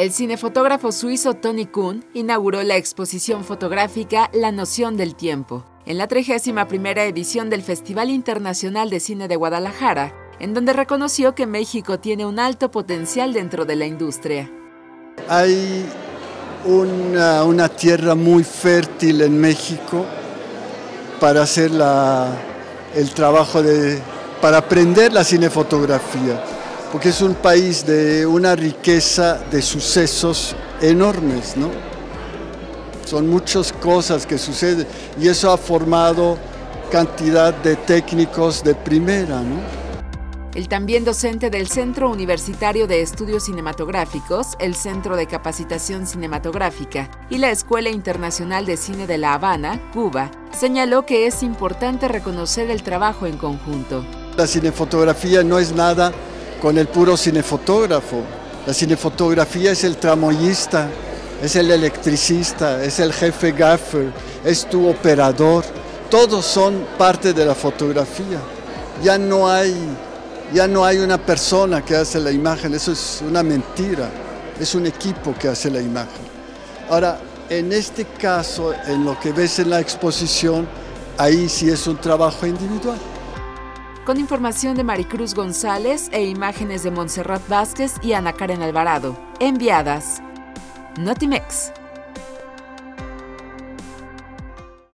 El cinefotógrafo suizo Tony Kuhn inauguró la exposición fotográfica La noción del tiempo, en la 31 edición del Festival Internacional de Cine de Guadalajara, en donde reconoció que México tiene un alto potencial dentro de la industria. Hay una, tierra muy fértil en México para hacer el trabajo de, para aprender la cinefotografía porque es un país de una riqueza de sucesos enormes, ¿no? Son muchas cosas que suceden y eso ha formado cantidad de técnicos de primera, ¿no? El también docente del Centro Universitario de Estudios Cinematográficos, el Centro de Capacitación Cinematográfica y la Escuela Internacional de Cine de La Habana, Cuba, señaló que es importante reconocer el trabajo en conjunto. La cinefotografía no es nada con el puro cinefotógrafo. La cinefotografía es el tramoyista, es el electricista, es el jefe gaffer, es tu operador. Todos son parte de la fotografía. Ya no hay, ya no hay una persona que hace la imagen, eso es una mentira. Es un equipo que hace la imagen. Ahora, en este caso, en lo que ves en la exposición, ahí sí es un trabajo individual con información de Maricruz González e imágenes de Montserrat Vázquez y Ana Karen Alvarado, enviadas. Notimex.